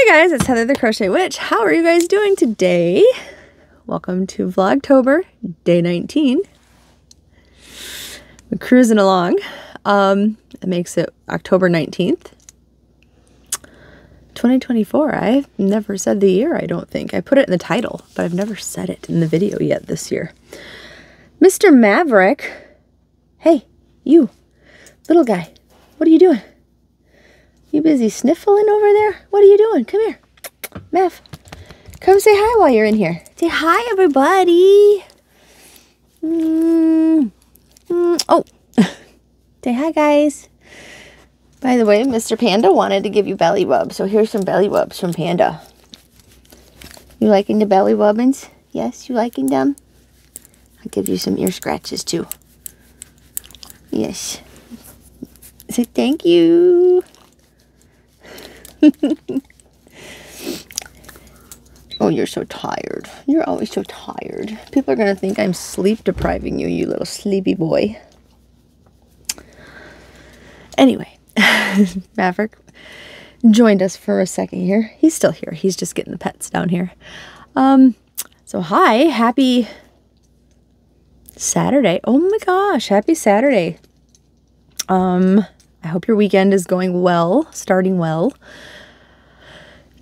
Hey guys, it's Heather the Crochet Witch. How are you guys doing today? Welcome to Vlogtober, day 19. We're cruising along. Um, it makes it October 19th. 2024. I've never said the year, I don't think. I put it in the title, but I've never said it in the video yet this year. Mr. Maverick. Hey, you, little guy, what are you doing? You busy sniffling over there? What are you doing? Come here. Mav, come say hi while you're in here. Say hi, everybody. Mm, mm, oh, say hi, guys. By the way, Mr. Panda wanted to give you belly rubs, so here's some belly rubs from Panda. You liking the belly rubbins? Yes, you liking them? I'll give you some ear scratches, too. Yes. Say thank you. oh, you're so tired. You're always so tired. People are going to think I'm sleep depriving you, you little sleepy boy. Anyway, Maverick joined us for a second here. He's still here. He's just getting the pets down here. Um, so hi, happy Saturday. Oh my gosh, happy Saturday. Um, I hope your weekend is going well, starting well.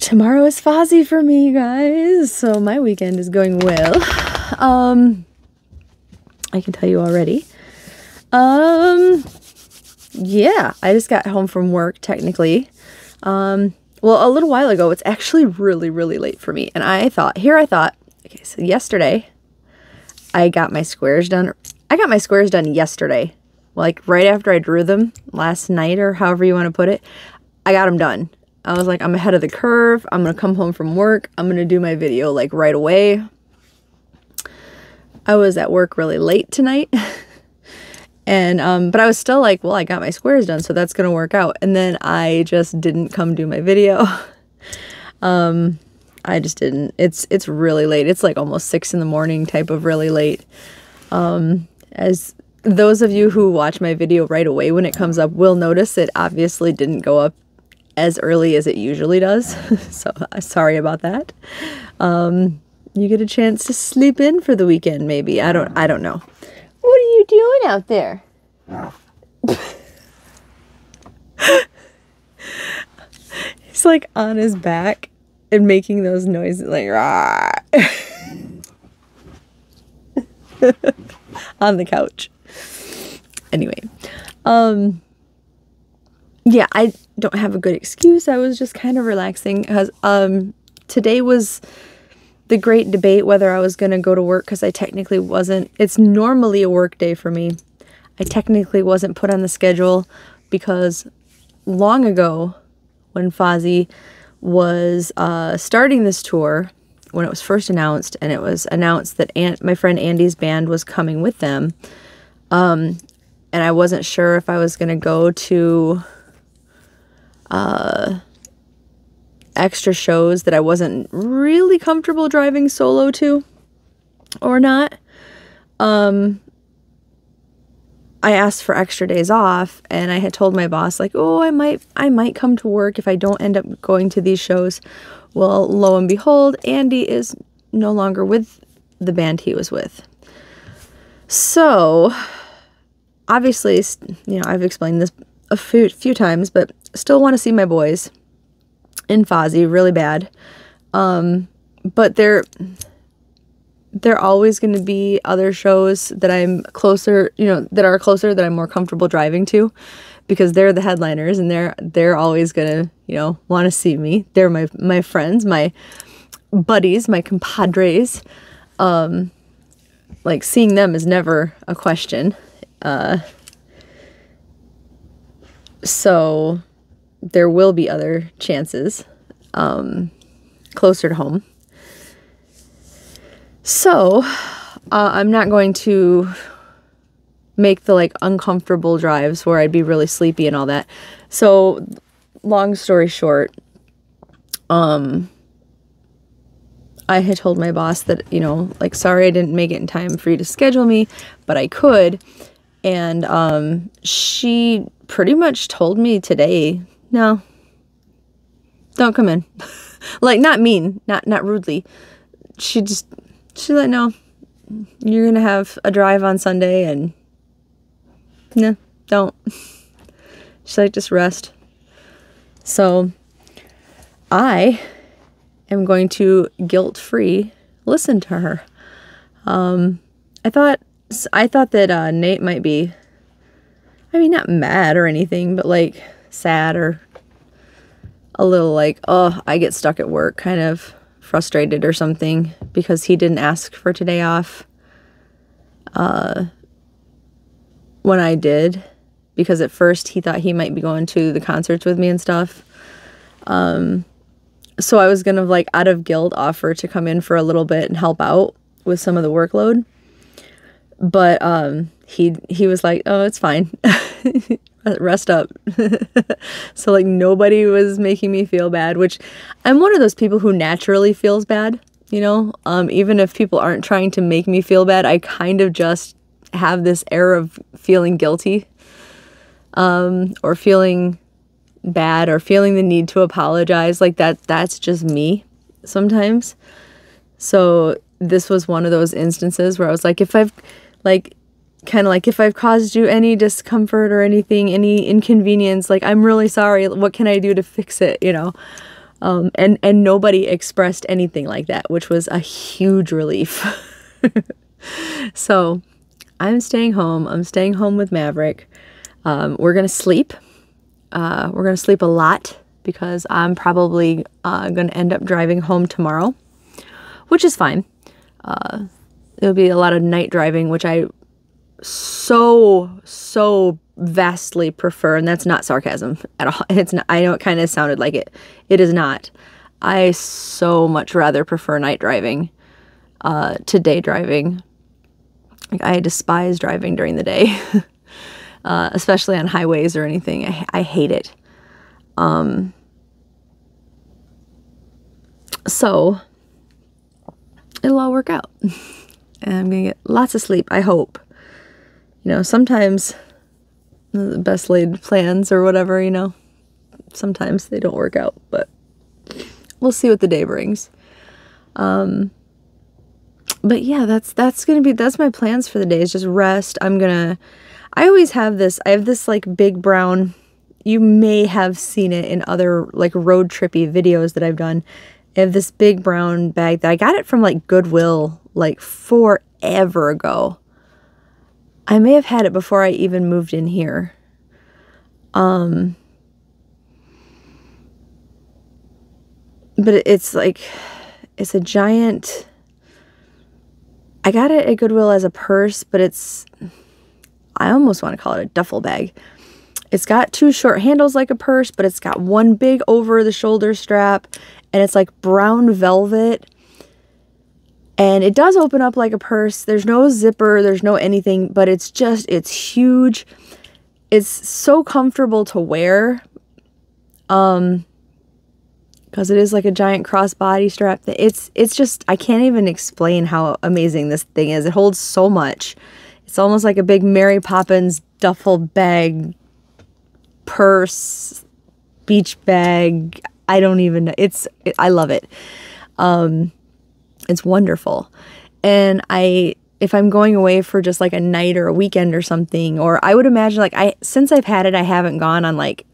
Tomorrow is Fozzy for me, guys. So my weekend is going well. Um, I can tell you already. Um, yeah, I just got home from work, technically. Um, well, a little while ago, it's actually really, really late for me. And I thought, here I thought, okay, so yesterday, I got my squares done. I got my squares done yesterday like right after I drew them last night or however you want to put it, I got them done. I was like, I'm ahead of the curve. I'm going to come home from work. I'm going to do my video like right away. I was at work really late tonight. and, um, but I was still like, well, I got my squares done, so that's going to work out. And then I just didn't come do my video. um, I just didn't. It's, it's really late. It's like almost six in the morning type of really late. Um, as those of you who watch my video right away when it comes up will notice it obviously didn't go up as early as it usually does. so uh, sorry about that. Um, you get a chance to sleep in for the weekend, maybe. I don't I don't know. What are you doing out there? He's like on his back and making those noises like rah, on the couch anyway, um, yeah, I don't have a good excuse. I was just kind of relaxing because um, today was the great debate whether I was going to go to work because I technically wasn't. It's normally a work day for me. I technically wasn't put on the schedule because long ago when Fozzy was uh, starting this tour, when it was first announced, and it was announced that Aunt, my friend Andy's band was coming with them, um, and I wasn't sure if I was going to go to uh, extra shows that I wasn't really comfortable driving solo to or not. Um, I asked for extra days off and I had told my boss like, "Oh, I might I might come to work if I don't end up going to these shows." Well, lo and behold, Andy is no longer with the band he was with. So, obviously, you know, I've explained this a few, few times, but still want to see my boys in Fozzy really bad. Um, but they're they're always going to be other shows that I'm closer, you know, that are closer that I'm more comfortable driving to because they're the headliners and they're they're always going to, you know, want to see me. They're my my friends, my buddies, my compadres. Um like seeing them is never a question. Uh, so there will be other chances um, closer to home. So uh, I'm not going to make the like uncomfortable drives where I'd be really sleepy and all that. So long story short, um, I had told my boss that, you know, like, sorry I didn't make it in time for you to schedule me, but I could. And um, she pretty much told me today, no, don't come in. like not mean, not not rudely. She just she let no, you're gonna have a drive on Sunday and no, don't. She's like just rest. So I am going to guilt free listen to her. Um, I thought I thought that uh, Nate might be, I mean, not mad or anything, but like sad or a little like, oh, I get stuck at work, kind of frustrated or something because he didn't ask for today off. Uh, when I did, because at first he thought he might be going to the concerts with me and stuff. Um, so I was gonna like out of guilt offer to come in for a little bit and help out with some of the workload. But um he he was like, "Oh, it's fine. Rest up." so like nobody was making me feel bad, which I'm one of those people who naturally feels bad, you know? Um even if people aren't trying to make me feel bad, I kind of just have this air of feeling guilty um or feeling bad or feeling the need to apologize like that that's just me sometimes so this was one of those instances where i was like if i've like kind of like if i've caused you any discomfort or anything any inconvenience like i'm really sorry what can i do to fix it you know? Um, and and nobody expressed anything like that which was a huge relief. So i'm staying home i'm staying home with maverick. Um, we're gonna sleep. Uh, we're to sleep a lot because I'm probably uh, to end up driving home tomorrow, which is fine. Uh, it'll be a lot of night driving, which I so, so vastly prefer. And that's not sarcasm at all. It's not, I know it kind of sounded like it. It is not. I so much rather prefer night driving uh, to day driving. Like, I despise driving during the day. uh, especially on highways or anything. I, I hate it. Um, so it'll all work out. and I'm to get lots of sleep, I hope. You know, sometimes the best laid plans or whatever, you know, sometimes they don't work out, but we'll see what the day brings. Um, but yeah, that's that's gonna be that's my plans for the day is just rest. I'm gonna I always have this, I have this like big brown, you may have seen it in other like road trippy videos that I've done. I have this big brown bag that I got it from like Goodwill like forever ago. I may have had it before I even moved in here. Um, but it's like, it's a giant, I got it at Goodwill as a purse, but it's, I almost want to call it a duffel bag. It's got two short handles like a purse, but it's got one big over the shoulder strap and it's like brown velvet. And it does open up like a purse. There's no zipper, there's no anything, but it's just, it's huge. It's so comfortable to wear. Um, because it is like a giant crossbody strap. It's it's just I can't even explain how amazing this thing is. It holds so much. It's almost like a big Mary Poppins duffel bag, purse, beach bag. I don't even know. It's, it, I love it. Um, it's wonderful. And I, if I'm going away for just like a night or a weekend or something, or I would imagine like I, since I've had it, I haven't gone on like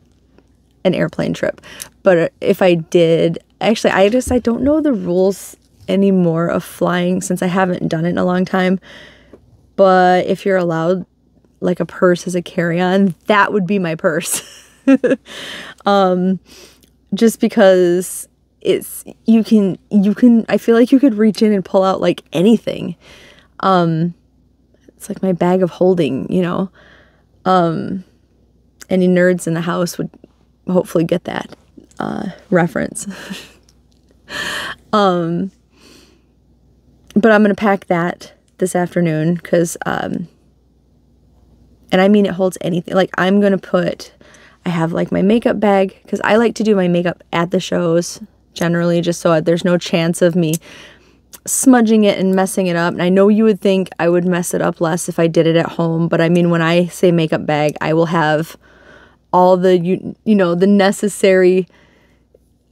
an airplane trip. But if I did, actually, I just, I don't know the rules anymore of flying since I haven't done it in a long time. But if you're allowed like a purse as a carry-on, that would be my purse. um, just because it's you can you can I feel like you could reach in and pull out like anything. Um, it's like my bag of holding, you know. Um, any nerds in the house would hopefully get that uh, reference. um, but I'm gonna pack that this afternoon because, um, and I mean it holds anything. Like I'm going to put, I have like my makeup bag because I like to do my makeup at the shows generally just so there's no chance of me smudging it and messing it up. And I know you would think I would mess it up less if I did it at home, but I mean when I say makeup bag, I will have all the you you know, the necessary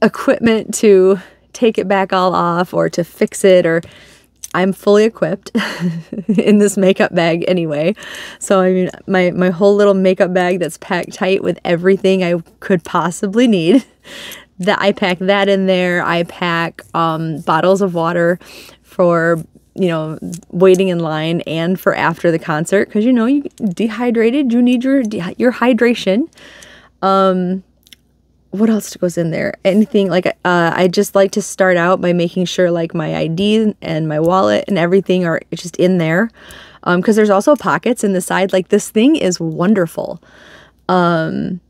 equipment to take it back all off or to fix it or I'm fully equipped in this makeup bag anyway. So I mean my my whole little makeup bag that's packed tight with everything I could possibly need. That I pack that in there. I pack um, bottles of water for you know waiting in line and for after the concert because you know you dehydrated. You need your your hydration. Um, what else goes in there? Anything like uh, I just like to start out by making sure like my ID and my wallet and everything are just in there. Um, because there's also pockets in the side. Like this thing is wonderful. Um,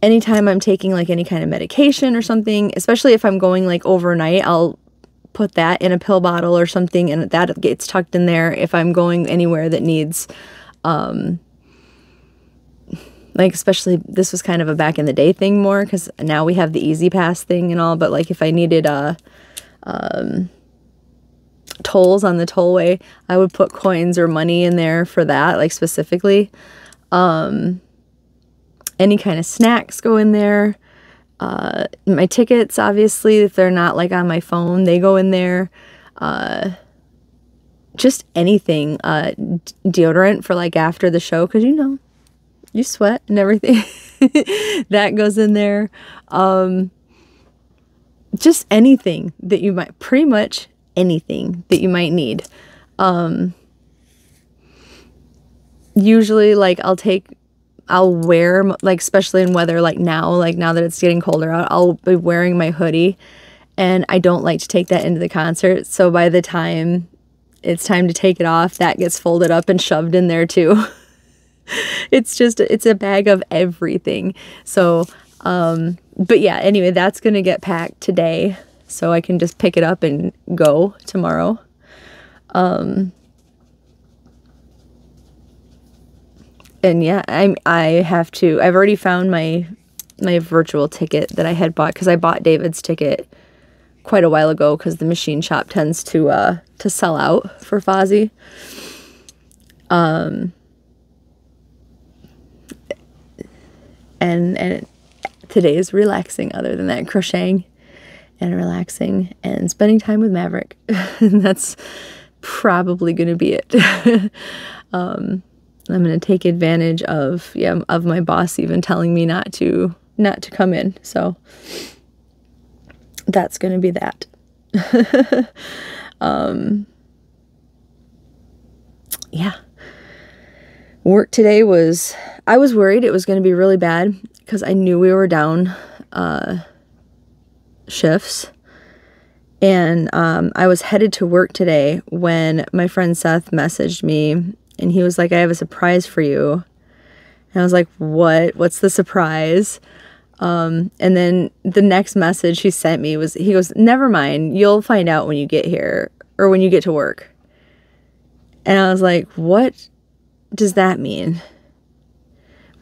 anytime I'm taking like any kind of medication or something, especially if I'm going like overnight, I'll put that in a pill bottle or something and that gets tucked in there if I'm going anywhere that needs um like especially this was kind of a back in the day thing more because now we have the E-ZPass thing and all but like if i needed uh um tolls on the tollway i would put coins or money in there for that like specifically. Um any kind of snacks go in there. Uh my tickets obviously if they're not like on my phone they go in there. Uh just anything uh deodorant for like after the show because you know you sweat and everything. that goes in there. Um, just anything that you might, pretty much anything that you might need. Um, usually, like, I'll take, I'll wear, like, especially in weather like now, like now that it's getting colder out, I'll be wearing my hoodie. And I don't like to take that into the concert. So by the time it's time to take it off, that gets folded up and shoved in there too. it's just it's a bag of everything. So, um, but yeah, anyway, that's going to get packed today so I can just pick it up and go tomorrow. Um, and yeah, I'm I have to I've already found my my virtual ticket that I had bought cuz I bought David's ticket quite a while ago cuz the machine shop tends to uh to sell out for Fozzy. Um and and today is relaxing other than that crocheting and relaxing and spending time with Maverick. that's probably going to be it. um, I'm going to take advantage of yeah of my boss even telling me not to not to come in. So that's going to be that. um, yeah work today was I was worried it was going to be really bad because I knew we were down uh, shifts. And um, I was headed to work today when my friend Seth messaged me and he was like, I have a surprise for you. And I was like, What? What's the surprise? Um, and then the next message he sent me was, He goes, Never mind. You'll find out when you get here or when you get to work. And I was like, What does that mean?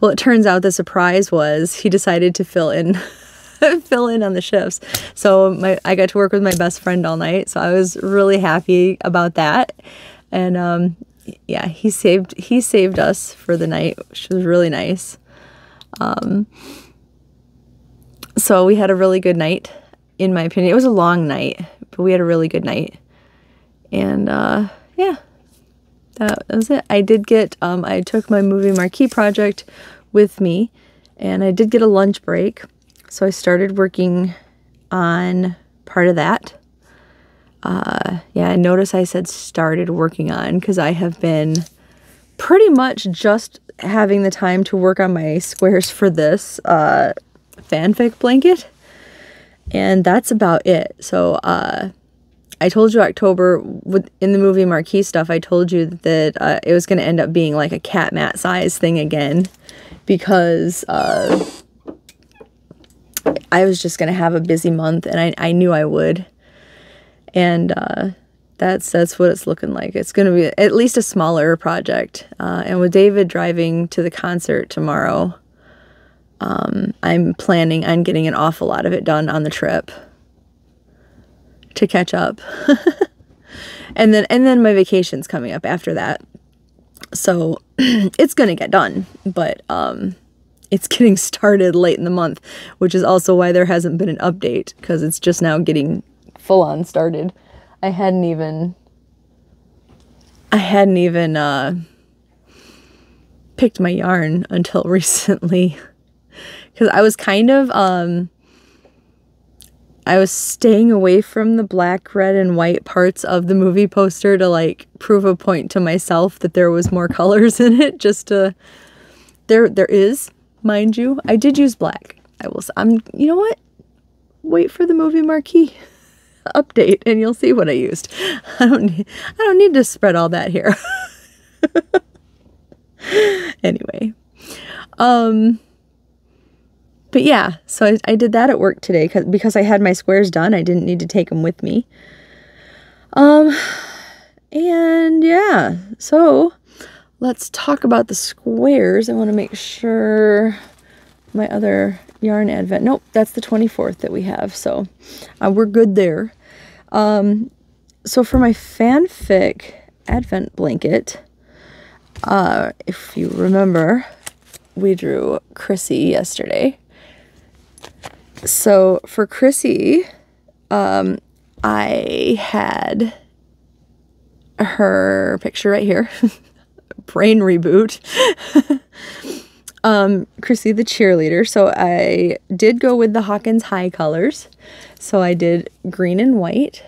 Well, it turns out the surprise was he decided to fill in fill in on the shifts. So my I got to work with my best friend all night, so I was really happy about that. And um, yeah, he saved he saved us for the night, which was really nice. Um, so we had a really good night, in my opinion. It was a long night, but we had a really good night. And uh, yeah, that was it. I did get, um, I took my movie marquee project with me and I did get a lunch break. So I started working on part of that. Uh, yeah, I notice I said started working on because I have been pretty much just having the time to work on my squares for this uh, fanfic blanket. And that's about it. So, uh, I told you October with in the movie Marquee stuff. I told you that uh, it was going to end up being like a cat mat size thing again, because uh, I was just going to have a busy month, and I I knew I would, and uh, that's that's what it's looking like. It's going to be at least a smaller project, uh, and with David driving to the concert tomorrow. Um, I'm planning on getting an awful lot of it done on the trip to catch up. and then and then my vacation's coming up after that. So it's going to get done, but um it's getting started late in the month, which is also why there hasn't been an update because it's just now getting full on started. I hadn't even I hadn't even uh picked my yarn until recently cuz I was kind of um I was staying away from the black, red, and white parts of the movie poster to like prove a point to myself that there was more colors in it. Just to there, there is, mind you. I did use black. I will. I'm. You know what? Wait for the movie marquee update, and you'll see what I used. I don't. Need, I don't need to spread all that here. anyway, um but yeah, so I, I did that at work today cause, because I had my squares done. I didn't need to take them with me. Um, and yeah, so let's talk about the squares. I want to make sure my other yarn advent. Nope, that's the 24th that we have. So uh, we're good there. Um, so for my fanfic advent blanket, uh, if you remember, we drew Chrissy yesterday. So for Chrissy, um, I had her picture right here. Brain reboot. um, Chrissy the cheerleader. So I did go with the Hawkins High colors. So I did green and white.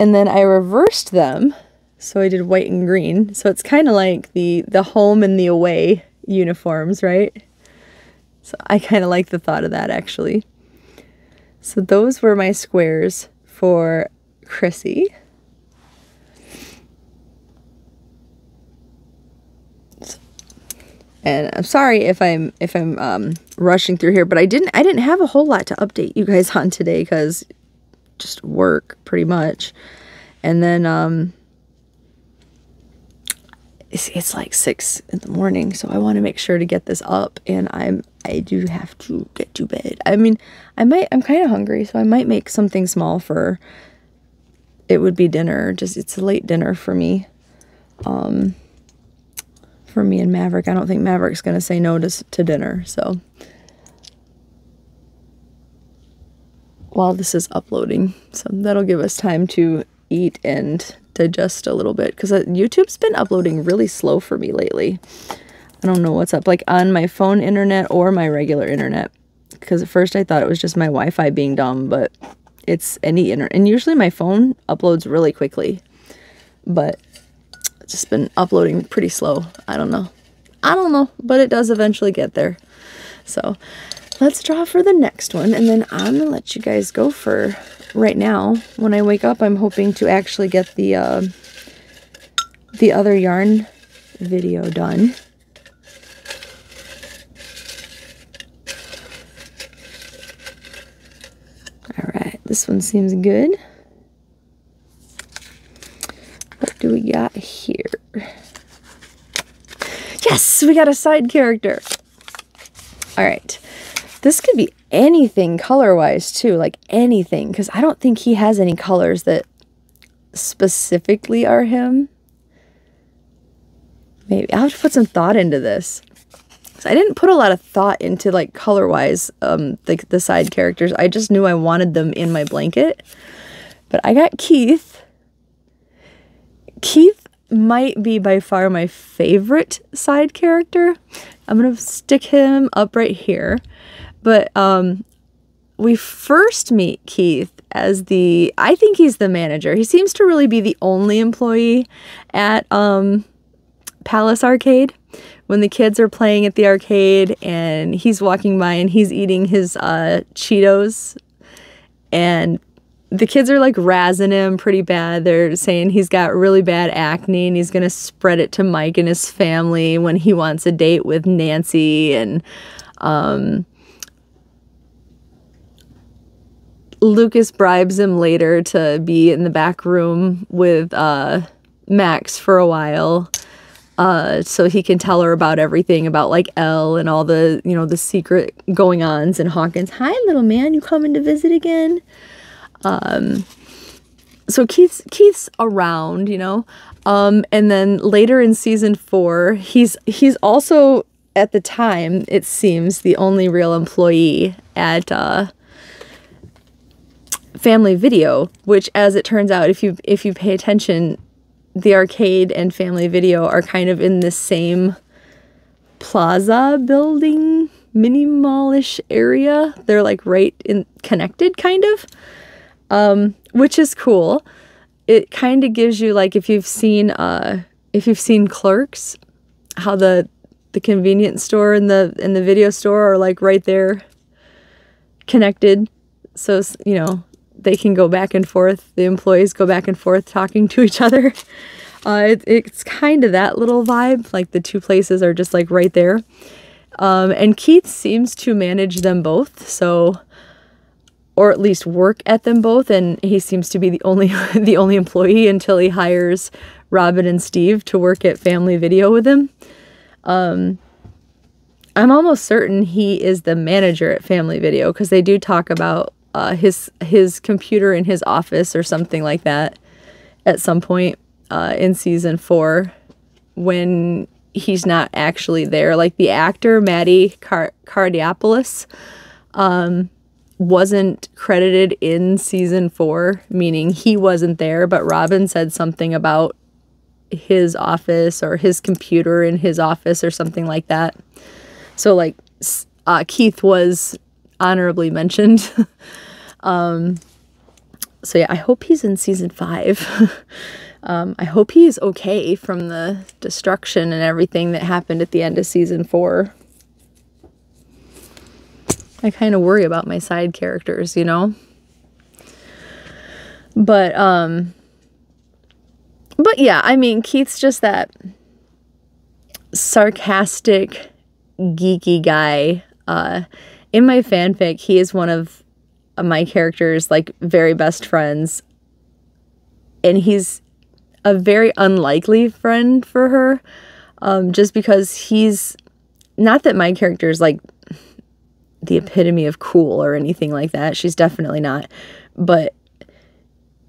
And then I reversed them. So I did white and green. So it's kind of like the the home and the away uniforms, right? So I kind of like the thought of that actually. So those were my squares for Chrissy. And I'm sorry if I'm if I'm um, rushing through here, but I didn't I didn't have a whole lot to update you guys on today because just work pretty much. And then um, it's, it's like six in the morning, so I want to make sure to get this up, and I'm I do have to get to bed. I mean, I might I'm kind of hungry, so I might make something small for. It would be dinner. Just it's a late dinner for me. Um. For me and Maverick, I don't think Maverick's gonna say no to to dinner. So. While this is uploading, so that'll give us time to eat and digest a little bit because uh, YouTube's been uploading really slow for me lately. I don't know what's up, like on my phone internet or my regular internet. Because at first I thought it was just my Wi-Fi being dumb, but it's any internet. And usually my phone uploads really quickly, but it's just been uploading pretty slow. I don't know. I don't know, but it does eventually get there. So let's draw for the next one, and then I'm gonna let you guys go for right now, when I wake up, I'm hoping to actually get the, uh, the other yarn video done. This one seems good. What do we got here? Yes, we got a side character. All right. This could be anything color-wise too, like anything, because I don't think he has any colors that specifically are him. Maybe I'll have to put some thought into this. I didn't put a lot of thought into like color-wise, um, the, the side characters. I just knew I wanted them in my blanket. But I got Keith. Keith might be by far my favorite side character. I'm to stick him up right here. But um, we first meet Keith as the, I think he's the manager. He seems to really be the only employee at um, Palace Arcade when the kids are playing at the arcade and he's walking by and he's eating his uh, Cheetos and the kids are like razzing him pretty bad. They're saying he's got really bad acne and he's going to spread it to Mike and his family when he wants a date with Nancy and um, Lucas bribes him later to be in the back room with uh, Max for a while. Uh, so he can tell her about everything about like El and all the, you know, the secret going ons and Hawkins. Hi, little man, you coming to visit again? Um, so Keith's Keith's around, you know. Um, and then later in season four, he's he's also at the time, it seems the only real employee at uh, Family Video, which, as it turns out, if you if you pay attention, the arcade and Family Video are kind of in the same plaza building, mini mallish area. They're like right in connected, kind of, um, which is cool. It kind of gives you like if you've seen uh, if you've seen Clerks, how the the convenience store and the and the video store are like right there connected so you know they can go back and forth the employees go back and forth talking to each other. Uh, it, it's kind of that little vibe like the two places are just like right there. Um, and keith seems to manage them both so or at least work at them both and he seems to be the only the only employee until he hires robin and steve to work at family video with him. Um, I'm almost certain he is the manager at Family Video because they do talk about uh, his his computer in his office or something like that at some point uh, in season four when he's not actually there. Like the actor Matty Car- um, wasn't credited in season four, meaning he wasn't there, but Robin said something about his office or his computer in his office or something like that. So like uh, Keith was honorably mentioned. um, so yeah, I hope he's in season five. um, I hope he's okay from the destruction and everything that happened at the end of season four. I kind of worry about my side characters, you know? But, um, but yeah, I mean, Keith's just that sarcastic, geeky guy. Uh, in my fanfic, he is one of my character's like very best friends. And he's a very unlikely friend for her. Um, just because he's not that my character is like the epitome of cool or anything like that. She's definitely not. But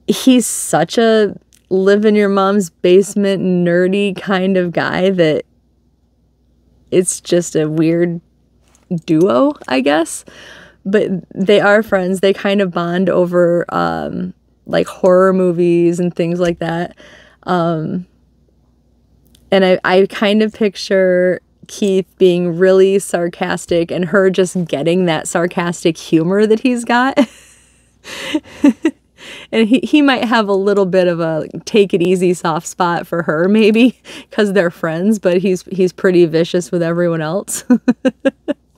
he's such a live in your mom's basement nerdy kind of guy that it's just a weird duo, I guess. But they are friends. They kind of bond over um, like horror movies and things like that. Um, and I, I kind of picture Keith being really sarcastic and her just getting that sarcastic humor that he's got. and he, he might have a little bit of a take it easy soft spot for her maybe because they're friends but he's he's pretty vicious with everyone else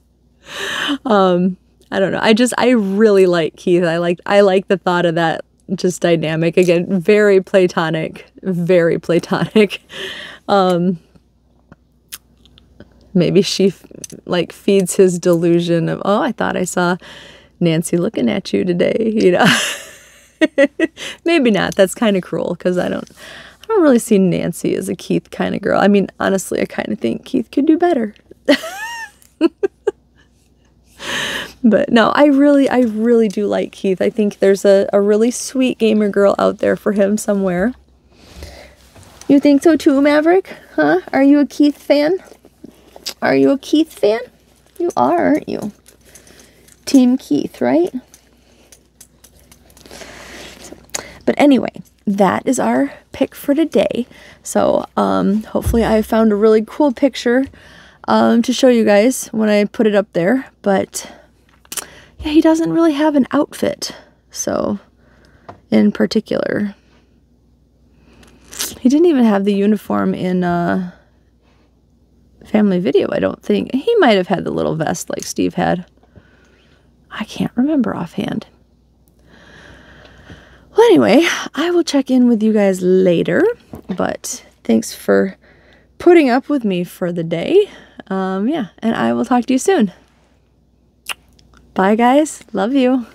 um i don't know i just i really like keith i like i like the thought of that just dynamic again very platonic very platonic um maybe she like feeds his delusion of oh i thought i saw nancy looking at you today you know Maybe not. That's kind of cruel because I don't I don't really see Nancy as a Keith kind of girl. I mean, honestly, I kind of think Keith could do better. but no, I really, I really do like Keith. I think there's a, a really sweet gamer girl out there for him somewhere. You think so too, Maverick? Huh? Are you a Keith fan? Are you a Keith fan? You are, aren't you? Team Keith, right? But anyway, that is our pick for today. So um, hopefully I found a really cool picture um, to show you guys when I put it up there. But yeah, he doesn't really have an outfit. So in particular, he didn't even have the uniform in uh, family video, I don't think. He might have had the little vest like Steve had. I can't remember offhand. Well, anyway, I will check in with you guys later, but thanks for putting up with me for the day. Um, yeah, and I will talk to you soon. Bye, guys. Love you.